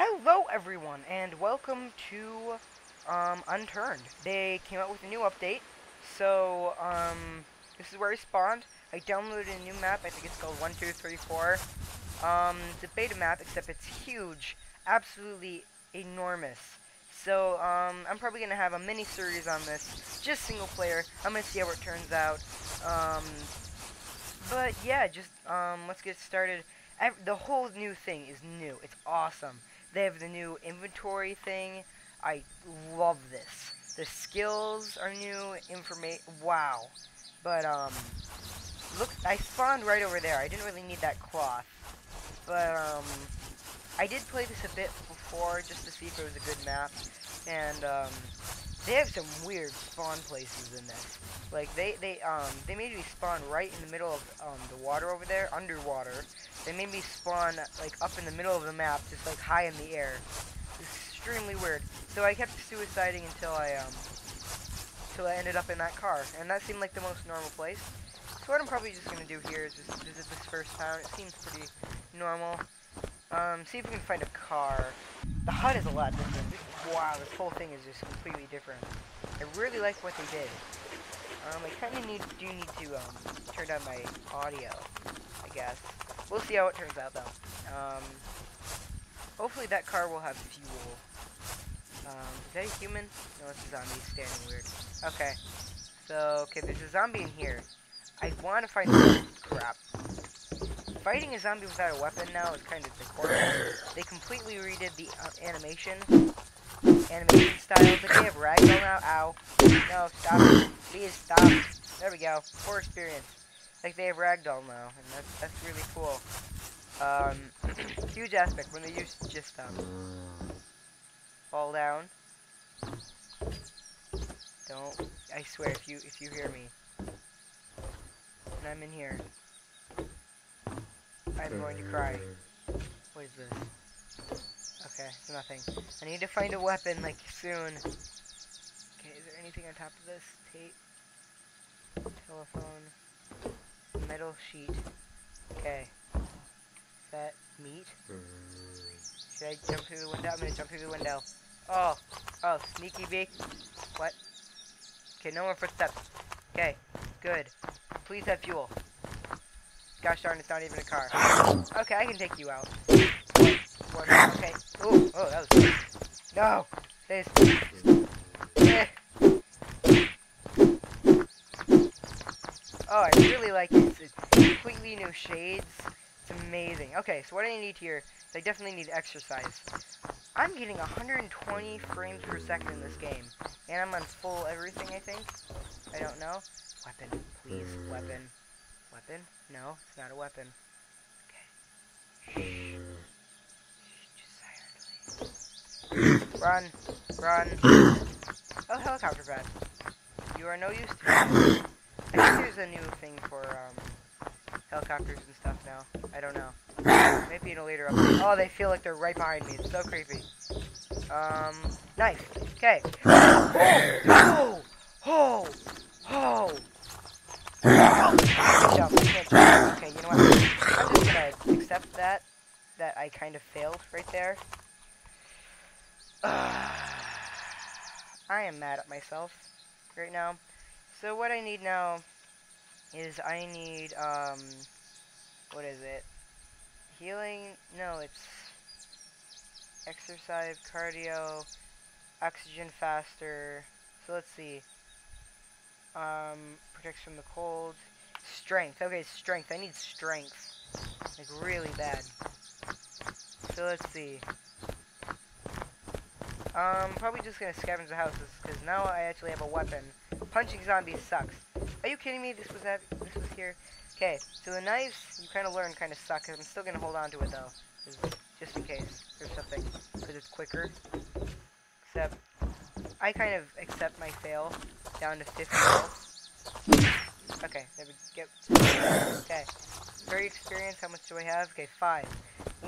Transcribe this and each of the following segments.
Hello everyone and welcome to um, Unturned. They came out with a new update, so um, this is where I spawned. I downloaded a new map, I think it's called 1234. Um, it's a beta map, except it's huge, absolutely enormous. So um, I'm probably going to have a mini series on this, just single player. I'm going to see how it turns out. Um, but yeah, just um, let's get started. The whole new thing is new. It's awesome. They have the new inventory thing. I love this. The skills are new. Information. Wow. But um, look, I spawned right over there. I didn't really need that cloth. But um, I did play this a bit before just to see if it was a good map. And um, they have some weird spawn places in this. Like they they um they made me spawn right in the middle of um the water over there, underwater. They made me spawn like up in the middle of the map, just like high in the air. Extremely weird. So I kept suiciding until I um until I ended up in that car, and that seemed like the most normal place. So what I'm probably just gonna do here is just visit this first town. It seems pretty normal. Um, see if we can find a car. The HUD is a lot different. This, wow, this whole thing is just completely different. I really like what they did. Um, I kind of need do need to um, turn down my audio, I guess. We'll see how it turns out, though. Um, hopefully that car will have fuel. Um, is that a human? No, it's a zombie standing weird. Okay. So, okay, there's a zombie in here. I want to find crap. Fighting a zombie without a weapon now is kind of horrible. They completely redid the uh, animation. Animation style. They have ragdoll now. Ow. No, stop. Please stop. There we go. Poor experience. Like they have ragdoll now, and that's that's really cool. Um, huge aspect when they use just um fall down. Don't. I swear, if you if you hear me, and I'm in here, I'm going to cry. What is this? Okay, nothing. I need to find a weapon, like, soon. Okay, is there anything on top of this? Tape. Telephone. Metal sheet. Okay. Is that meat? Should I jump through the window? I'm gonna jump through the window. Oh. Oh, sneaky beak. What? Okay, no more footsteps. Okay, good. Please have fuel. Gosh darn, it's not even a car. Okay, I can take you out. One, okay. Ooh, oh, that was. No! This. Eh. Oh, I really like it. It's completely new shades. It's amazing. Okay, so what do I need here I definitely need exercise. I'm getting 120 frames per second in this game. And I'm on full everything, I think. I don't know. Weapon, please. Weapon. Weapon? No, it's not a weapon. Okay. Run. Run. Oh, helicopter pad. You are no use to me. I think there's a new thing for um, helicopters and stuff now. I don't know. Maybe in a later update. Oh, they feel like they're right behind me. It's so creepy. Um, knife. Okay. Oh, Oh! Oh! Oh! Okay, you know what? I'm just gonna accept that. That I kind of failed right there. I am mad at myself right now. So what I need now is I need, um, what is it? Healing? No, it's exercise, cardio, oxygen faster. So let's see. Um, protects from the cold. Strength. Okay, strength. I need strength. Like, really bad. So let's see. Um, probably just gonna scavenge the houses, because now I actually have a weapon. Punching zombies sucks. Are you kidding me? This was that. This was here. Okay, so the knives you kind of learn kind of suck. I'm still gonna hold on to it though, just in case there's something, because it's quicker. Except I kind of accept my fail down to 50 health. Okay, there we go. Okay, very experienced. How much do I have? Okay, five.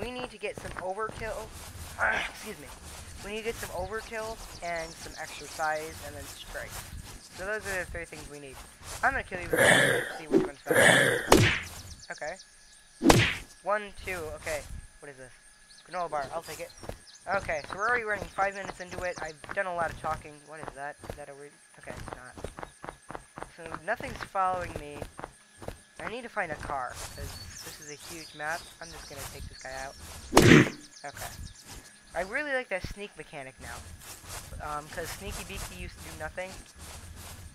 We need to get some overkill. Ah, excuse me. We need to get some overkill and some exercise and then strength. So those are the three things we need. I'm gonna kill you with see which one's faster. Okay. One, two, okay. What is this? Granola bar, I'll take it. Okay, so we're already running five minutes into it. I've done a lot of talking. What is that? Is that a weird... Okay, it's not. So nothing's following me. I need to find a car, because this is a huge map. I'm just going to take this guy out. Okay. I really like that sneak mechanic now. Because um, Sneaky Beaky used to do nothing.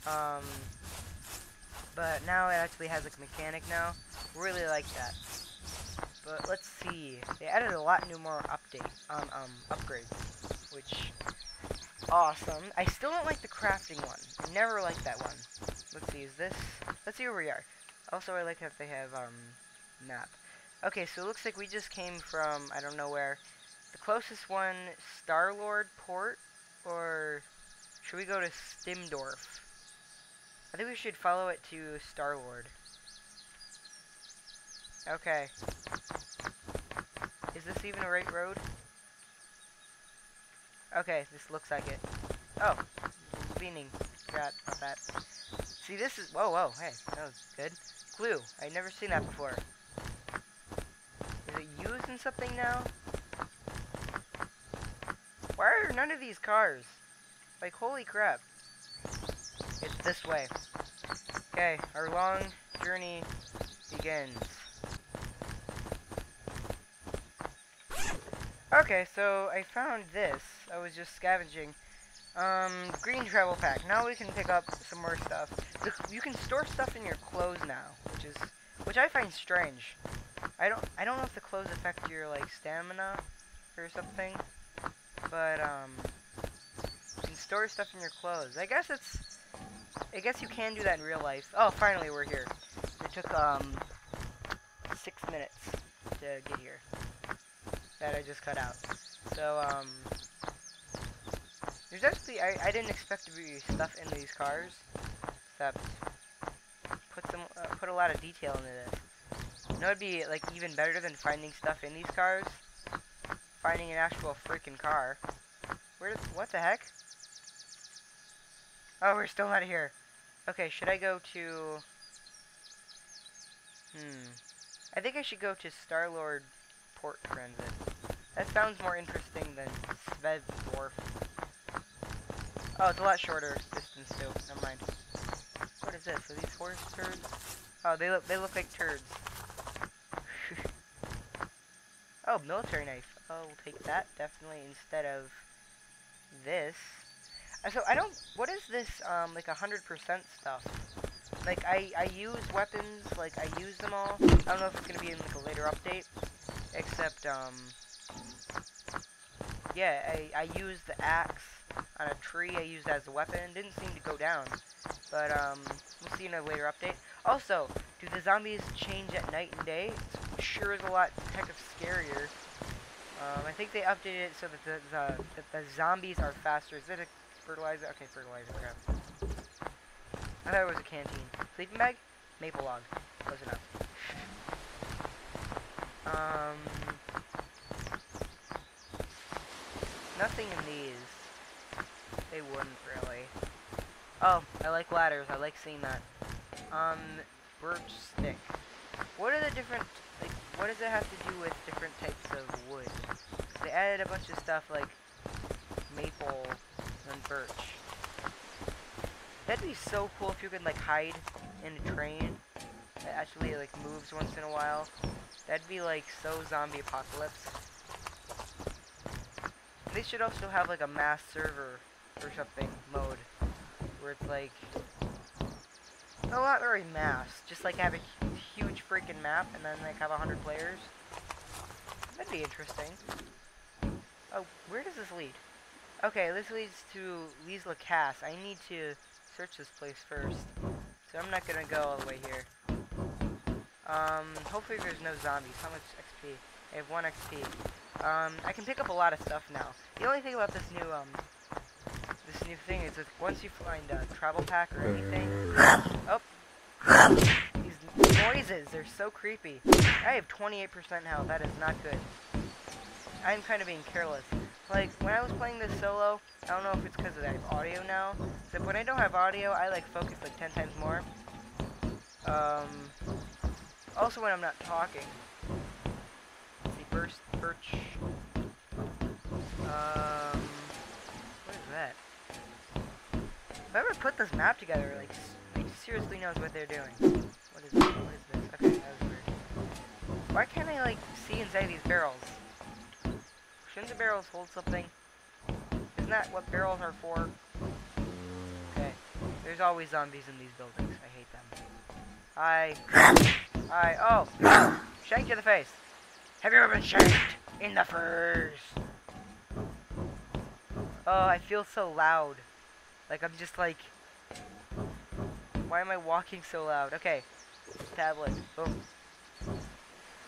Um, but now it actually has a mechanic now. Really like that. But let's see. They added a lot new more update um um upgrades, which awesome. I still don't like the crafting one. I never liked that one. Let's see, is this let's see where we are. Also I like that they have um map. Okay, so it looks like we just came from I don't know where. The closest one Star Lord Port or should we go to Stimdorf? I think we should follow it to Star Lord. Okay. Is this even a right road? Okay, this looks like it. Oh, leaning. Forgot that. See, this is... Whoa, whoa, hey, that was good. Glue. I've never seen that before. Is it used in something now? Why are none of these cars? Like, holy crap. It's this way. Okay, our long journey begins. Okay, so I found this. I was just scavenging. Um, green travel pack. Now we can pick up some more stuff. You can store stuff in your clothes now, which is, which I find strange. I don't, I don't know if the clothes affect your like stamina or something, but um, you can store stuff in your clothes. I guess it's, I guess you can do that in real life. Oh, finally we're here. It took um six minutes to get here that I just cut out. So, um, there's actually, I, I didn't expect to be stuff in these cars, put some, uh, put a lot of detail into this. You know it'd be, like, even better than finding stuff in these cars? Finding an actual freaking car. Where, does, what the heck? Oh, we're still not here. Okay, should I go to... Hmm. I think I should go to Star-Lord Port Transit. That sounds more interesting than Svedorf. Oh, it's a lot shorter distance too. Never mind. Is this? Are these horse turds? Oh, they look they look like turds. oh, military knife. Oh, we'll take that definitely instead of this. Uh, so I don't. What is this? Um, like a hundred percent stuff. Like I I use weapons. Like I use them all. I don't know if it's gonna be in like a later update. Except um yeah, I, I used the axe on a tree I used as a weapon. Didn't seem to go down. But, um, we'll see in a later update. Also, do the zombies change at night and day? Sure is a lot heck of scarier. Um, I think they updated it so that the, the, that the zombies are faster. Is it a fertilizer? Okay, fertilizer. Okay. I thought it was a canteen. Sleeping bag? Maple log. Close enough. Um... Nothing in these. They wouldn't really. Oh, I like ladders. I like seeing that. Um, birch stick. What are the different, like, what does it have to do with different types of wood? They added a bunch of stuff like maple and birch. That'd be so cool if you could, like, hide in a train that actually, like, moves once in a while. That'd be, like, so zombie apocalypse. They should also have like a mass server or something mode where it's like a lot very mass. Just like have a huge freaking map and then like have a hundred players. That'd be interesting. Oh, where does this lead? Okay, this leads to Liesla Cass. I need to search this place first. So I'm not gonna go all the way here. Um, hopefully there's no zombies. How much XP? I have 1 XP. Um, I can pick up a lot of stuff now. The only thing about this new, um, new thing is that once you find a travel pack or anything, oh, these noises, they're so creepy. I have 28% health, that is not good. I'm kind of being careless. Like, when I was playing this solo, I don't know if it's because I have audio now, but when I don't have audio, I, like, focus, like, 10 times more. Um, also when I'm not talking first perch. Um, what is that? Whoever put this map together, like, seriously knows what they're doing. What is? What is this? Okay, that was weird. Why can't I, like, see inside these barrels? Shouldn't the barrels hold something? Isn't that what barrels are for? Okay. There's always zombies in these buildings. I hate them. I... I... Oh! shank to the face! Have you ever been shanked in the furs? Oh, I feel so loud. Like, I'm just like... Why am I walking so loud? Okay. Tablet. Boom.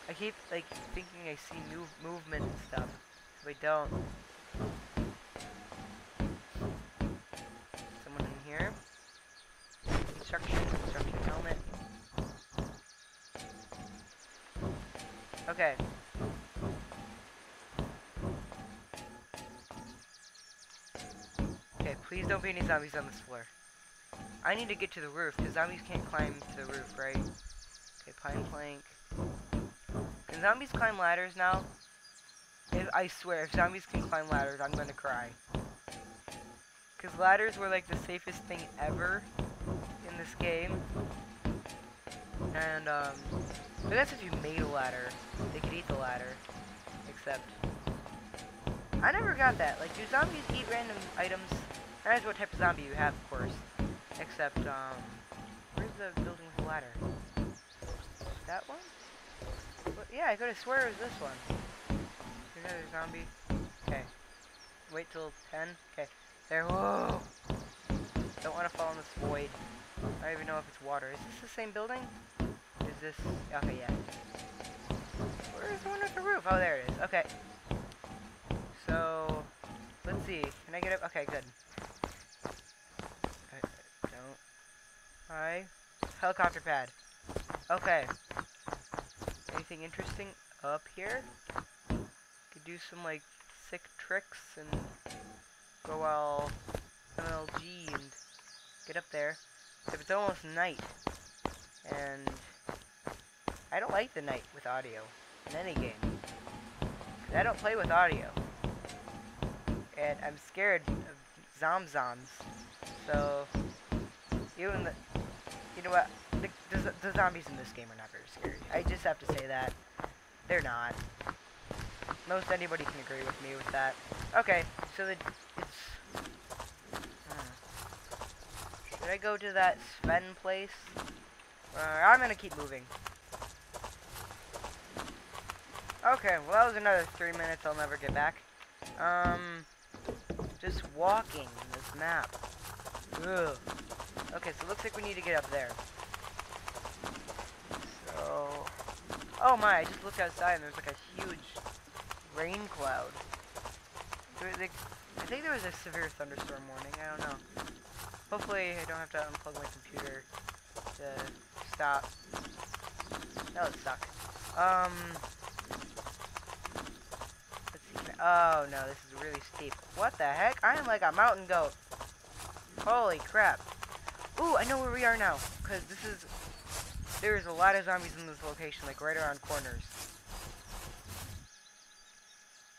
I keep, like, thinking I see move movement and stuff. But I don't. Someone in here. Construction. Construction helmet. Okay. Please don't be any zombies on this floor. I need to get to the roof, because zombies can't climb to the roof, right? Okay, pine plank. Can zombies climb ladders now? If, I swear, if zombies can climb ladders, I'm gonna cry. Because ladders were like the safest thing ever in this game. And, um, I guess if you made a ladder, they could eat the ladder. Except, I never got that. Like, do zombies eat random items? That is what type of zombie you have, of course. Except, um, where's the building with the ladder? That one? What? Yeah, I could have swear it was this one. Another zombie? Okay. Wait till 10? Okay. There, whoa! Don't want to fall in this void. I don't even know if it's water. Is this the same building? Is this, okay, yeah. Where's the one with the roof? Oh, there it is. Okay. So, let's see. Can I get up? Okay, good. Hi. Helicopter pad. Okay. Anything interesting up here? Could do some like sick tricks and go all MLG and get up there. If it's almost night. And I don't like the night with audio in any game. I don't play with audio. And I'm scared of zomzoms. So even the you know what? The, the, the, zombies in this game are not very scary. I just have to say that. They're not. Most anybody can agree with me with that. Okay, so the, it's... Hmm. Should I go to that Sven place? Uh, I'm gonna keep moving. Okay, well that was another three minutes I'll never get back. Um, just walking in this map. Ugh. Okay, so it looks like we need to get up there. So... Oh my, I just looked outside and there's like a huge rain cloud. I think there was a severe thunderstorm warning, I don't know. Hopefully I don't have to unplug my computer to stop. That would suck. Um... Oh no, this is really steep. What the heck? I am like a mountain goat. Holy crap. Ooh, I know where we are now. Because this is... There's a lot of zombies in this location, like right around corners.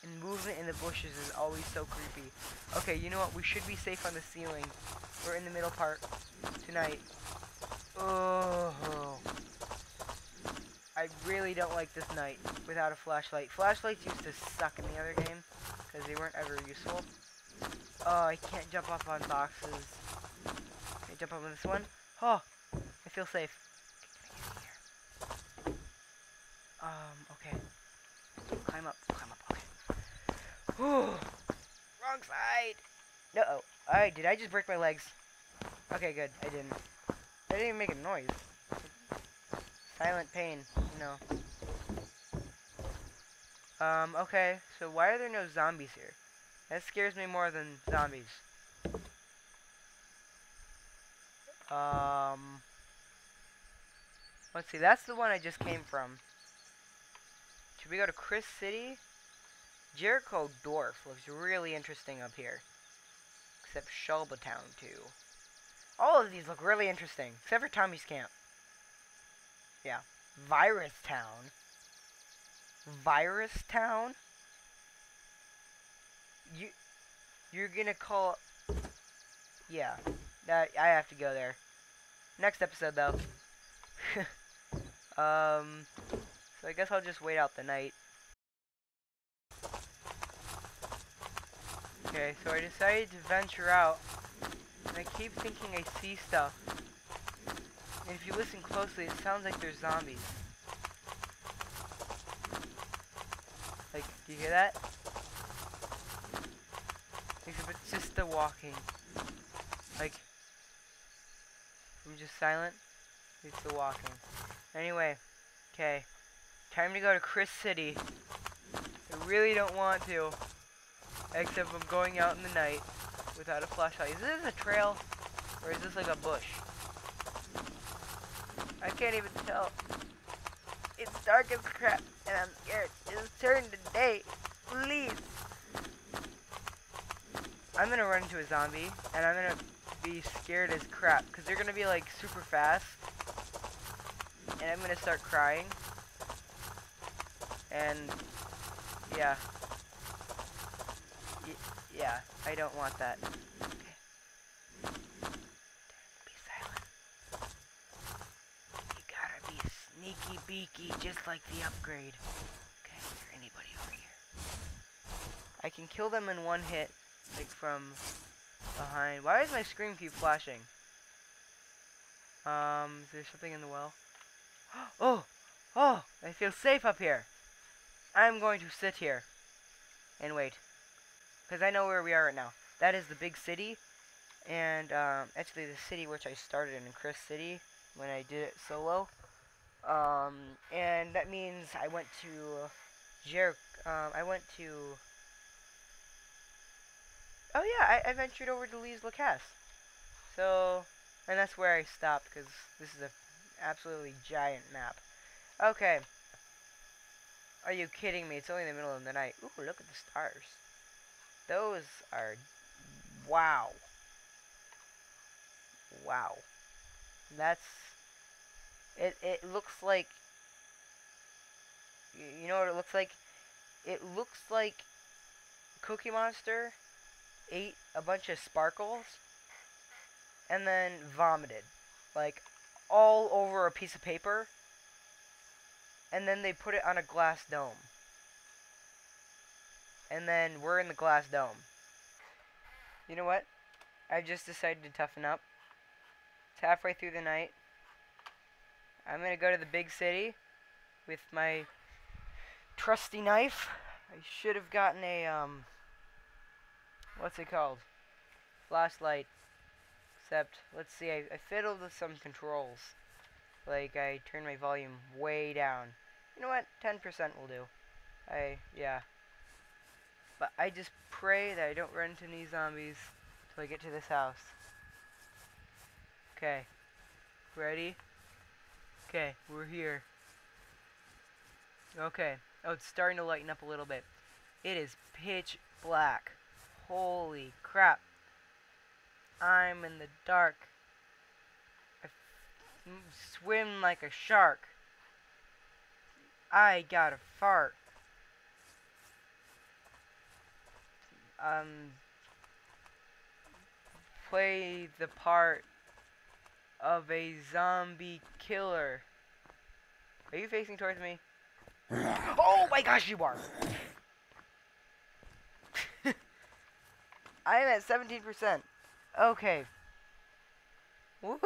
And movement in the bushes is always so creepy. Okay, you know what? We should be safe on the ceiling. We're in the middle part tonight. Oh. I really don't like this night without a flashlight. Flashlights used to suck in the other game because they weren't ever useful. Oh, I can't jump up on boxes jump up over this one. Oh, I feel safe. Um, okay. Climb up, climb up, okay. Ooh, wrong side. No, oh, alright, did I just break my legs? Okay, good, I didn't. I didn't even make a noise. Silent pain, you know. Um, okay, so why are there no zombies here? That scares me more than zombies. Um, let's see, that's the one I just came from. Should we go to Chris City? Jericho Dwarf looks really interesting up here. Except Shulba Town, too. All of these look really interesting, except for Tommy's Camp. Yeah. Virus Town. Virus Town. You, you're gonna call. Yeah, that I have to go there. Next episode though. um, so I guess I'll just wait out the night. Okay, so I decided to venture out, and I keep thinking I see stuff. And if you listen closely, it sounds like there's zombies. Like, do you hear that? Except it's just the walking. Like, I'm just silent. He's still walking. Anyway, okay. Time to go to Chris City. I really don't want to. Except I'm going out in the night without a flashlight. Is this a trail? Or is this like a bush? I can't even tell. It's dark as crap, and I'm scared. Just turn to day. Please. I'm gonna run into a zombie, and I'm gonna be scared as crap, because they're gonna be like super fast. And I'm gonna start crying. And, yeah. Y yeah, I don't want that. You gotta be sneaky beaky, just like the upgrade. Okay, anybody over here? I can kill them in one hit, like from behind. Why does my screen keep flashing? Um, is there something in the well? Oh! Oh! I feel safe up here! I'm going to sit here and wait. Because I know where we are right now. That is the big city. And, um, actually the city which I started in, Chris City, when I did it solo. Um, and that means I went to Jer. Um, I went to. Oh yeah, I, I ventured over to Lee's Lacasse. So, and that's where I stopped because this is a absolutely giant map. Okay. Are you kidding me? It's only the middle of the night. Ooh, look at the stars. Those are... Wow. Wow. That's it, it looks like... You know what it looks like? It looks like Cookie Monster ate a bunch of sparkles and then vomited. Like, all over a piece of paper. And then they put it on a glass dome. And then we're in the glass dome. You know what? i've just decided to toughen up. It's halfway through the night. I'm gonna go to the big city with my trusty knife. I should have gotten a, um, what's it called? Flashlight. Except, let's see, I, I fiddled with some controls. Like, I turned my volume way down. You know what? 10% will do. I, yeah. But I just pray that I don't run into any zombies till I get to this house. Okay. Ready? Okay, we're here. Okay. Oh, it's starting to lighten up a little bit. It is pitch black. Holy crap. I'm in the dark. I swim like a shark. I got a fart. Um, play the part of a zombie killer. Are you facing towards me? oh my gosh, you are! I am at 17%. Okay. Woo!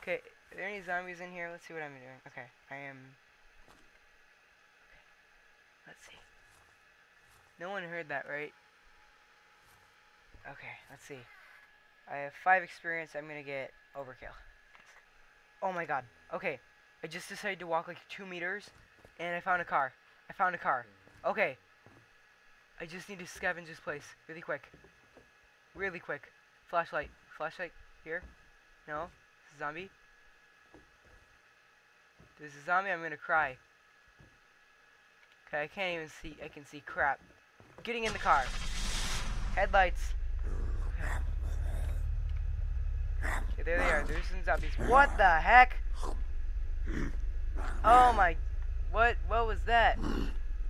Okay, are there any zombies in here? Let's see what I'm doing. Okay, I am... Okay. Let's see. No one heard that, right? Okay, let's see. I have five experience. I'm gonna get overkill. Oh my god. Okay. I just decided to walk like two meters, and I found a car. I found a car. Okay. I just need to scavenge this place really quick. Really quick. Flashlight. Flashlight here. No. Zombie. There's a zombie. I'm gonna cry. Okay, I can't even see. I can see crap. Getting in the car. Headlights. Okay, there they are. There's some zombies. What the heck? Oh my What? What was that?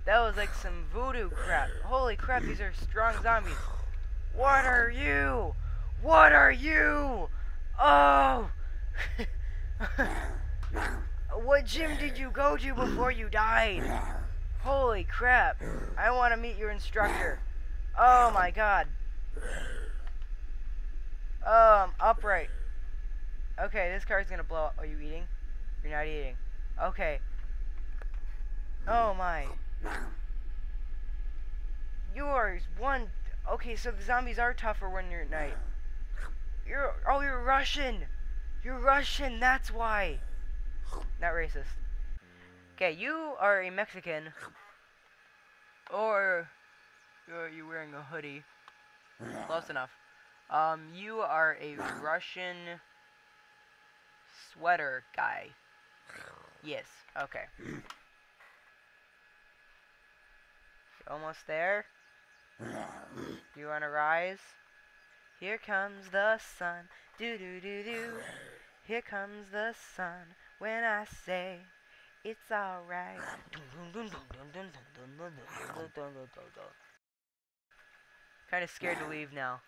That was like some voodoo crap. Holy crap, these are strong zombies. What are you? What are you? Oh! what gym did you go to before you died? Holy crap. I want to meet your instructor. Oh my god. Um, upright. Okay, this car's gonna blow up. Are you eating? You're not eating. Okay. Oh my. You are one. Okay, so the zombies are tougher when you're at night. You're. Oh, you're Russian! You're Russian, that's why! Not racist. Okay, you are a Mexican. Or. you're, you wearing a hoodie? Close enough. Um, you are a Russian sweater guy. Yes, okay. Almost there. Do you wanna rise? Here comes the sun. Do do do do. Here comes the sun. When I say it's alright. Kind of scared to leave now.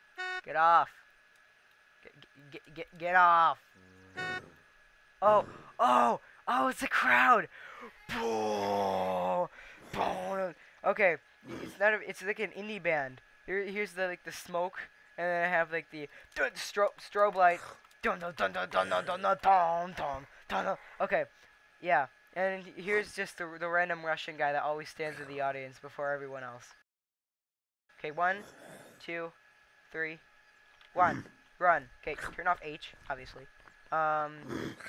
Get off. Get, get, get, get off. Oh, oh, oh, it's a crowd. Okay, it's not. A, it's like an indie band. Here, here's the like the smoke, and then I have like the strobe strobe light. Dun dun dun dun dun dun dun dun dun dun. Okay, yeah, and here's just the the random Russian guy that always stands in the audience before everyone else. Okay, one, two, three, one, run. Okay, turn off H, obviously. Um,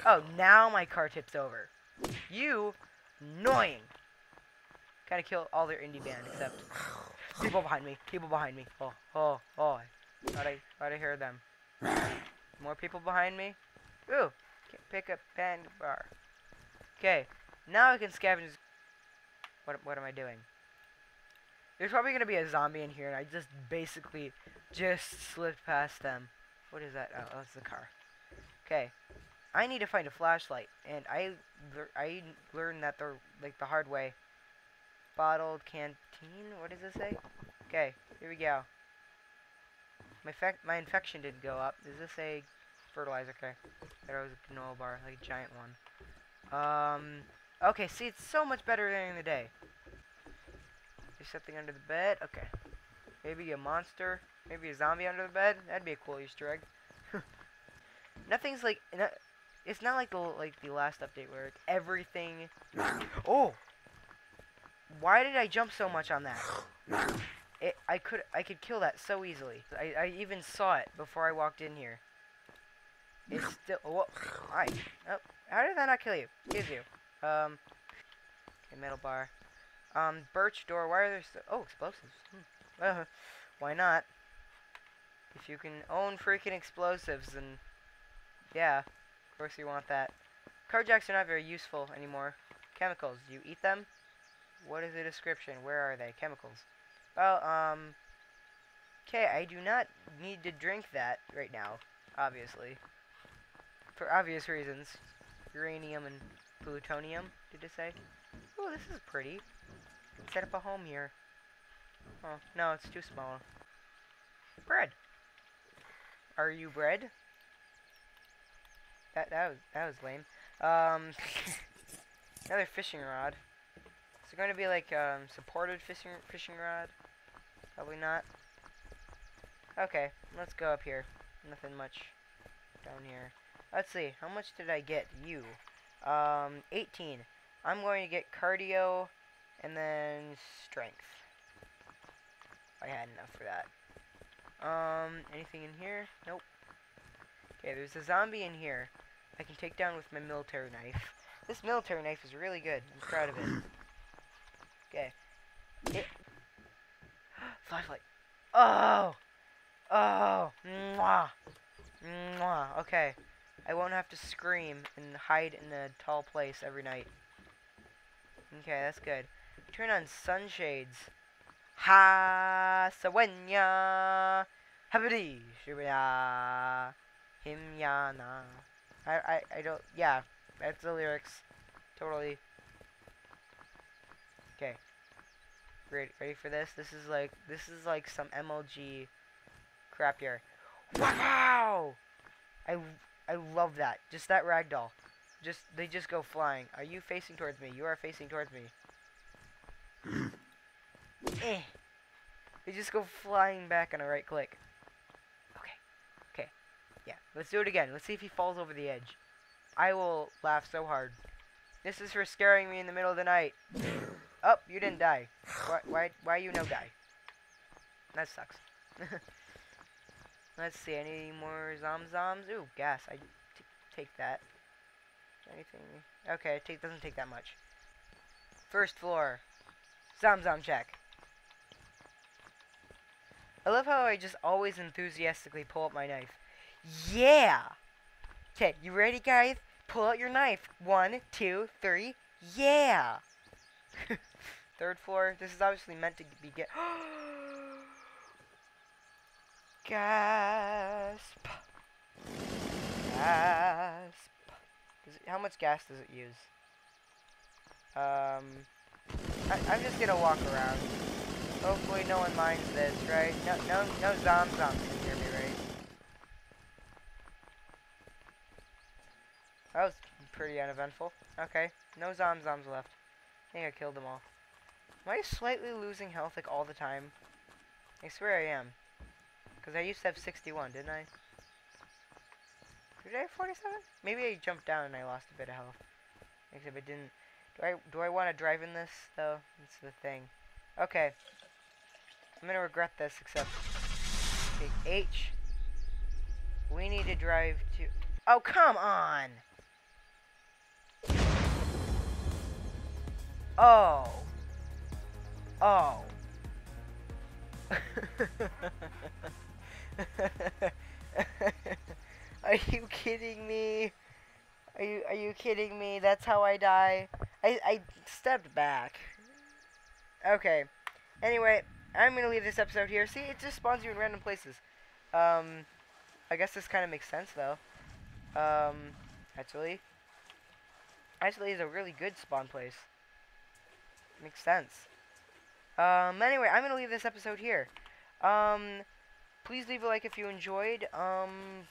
oh, now my car tips over. You, annoying. Gotta kill all their indie band except people behind me. People behind me. Oh, oh, oh. Thought I, thought I heard them. More people behind me. Ooh, can pick up band bar. Okay, now I can scavenge. What, what am I doing? There's probably gonna be a zombie in here, and I just basically just slipped past them. What is that? Oh, that's the car. Okay, I need to find a flashlight, and I I learned that the like the hard way. Bottled canteen. What does this say? Okay, here we go. My my infection didn't go up. Does this say fertilizer? Okay, there was a granola bar, like a giant one. Um. Okay, see, it's so much better during the day. There's something under the bed. Okay. Maybe a monster. Maybe a zombie under the bed. That'd be a cool Easter egg. Nothing's like. It's not like the like the last update where everything. Oh. Why did I jump so much on that? It, I could I could kill that so easily. I, I even saw it before I walked in here. It's still. Whoa, hi. Oh, how did that not kill you? Kills you. Um. Okay, metal bar. Um, birch door. Why are there? So oh, explosives. Hmm. Uh, why not? If you can own freaking explosives, then yeah, of course you want that. Carjacks are not very useful anymore. Chemicals. Do you eat them? What is the description? Where are they? Chemicals. Well, um... Okay, I do not need to drink that right now, obviously. For obvious reasons. Uranium and plutonium, did it say? Oh, this is pretty. Set up a home here. Oh, no, it's too small. Bread. Are you bread? That that was that was lame. Um, another fishing rod. Is it going to be like um supported fishing fishing rod? Probably not. Okay, let's go up here. Nothing much down here. Let's see. How much did I get? You. Um, 18. I'm going to get cardio and then strength. I had enough for that. Um, anything in here? Nope. Okay, there's a zombie in here. I can take down with my military knife. This military knife is really good. I'm proud of it. Okay. It Flashlight. Oh! Oh! Mwah! Mwah! Okay. I won't have to scream and hide in a tall place every night. Okay, that's good. Turn on sunshades. Ha Sawenya Habidi Shubaya Himyana. I, I I don't yeah, that's the lyrics. Totally. Ready, ready for this? This is like this is like some MLG crap here. Wow! I I love that. Just that ragdoll. Just they just go flying. Are you facing towards me? You are facing towards me. eh. They just go flying back on a right click. Okay. Okay. Yeah. Let's do it again. Let's see if he falls over the edge. I will laugh so hard. This is for scaring me in the middle of the night. Oh, you didn't die. Why, why, why you no die? That sucks. Let's see, any more zomzoms? Ooh, gas. I take that. Anything? Okay, it doesn't take that much. First floor. Zomzom check. I love how I just always enthusiastically pull up my knife. Yeah! Okay, you ready, guys? Pull out your knife. One, two, three. Yeah! Third floor. This is obviously meant to be get. Gasp. Gasp. It, how much gas does it use? Um, I, am just gonna walk around. Hopefully no one minds this, right? No, no, no zom can hear me, right? That was pretty uneventful. Okay, no zom zoms left. I think I killed them all. Am I slightly losing health like all the time? I swear I am. Because I used to have 61, didn't I? Did I have 47? Maybe I jumped down and I lost a bit of health. Except I didn't. Do I do I want to drive in this though? That's the thing. Okay. I'm gonna regret this except H. We need to drive to Oh come on! Oh. Oh. are you kidding me? Are you are you kidding me? That's how I die. I I stepped back. Okay. Anyway, I'm gonna leave this episode here. See, it just spawns you in random places. Um, I guess this kind of makes sense though. Um, actually, actually, is a really good spawn place. Makes sense. Um, anyway, I'm gonna leave this episode here. Um, please leave a like if you enjoyed. Um,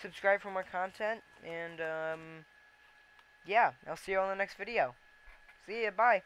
subscribe for more content, and um, yeah, I'll see you all in the next video. See ya, bye.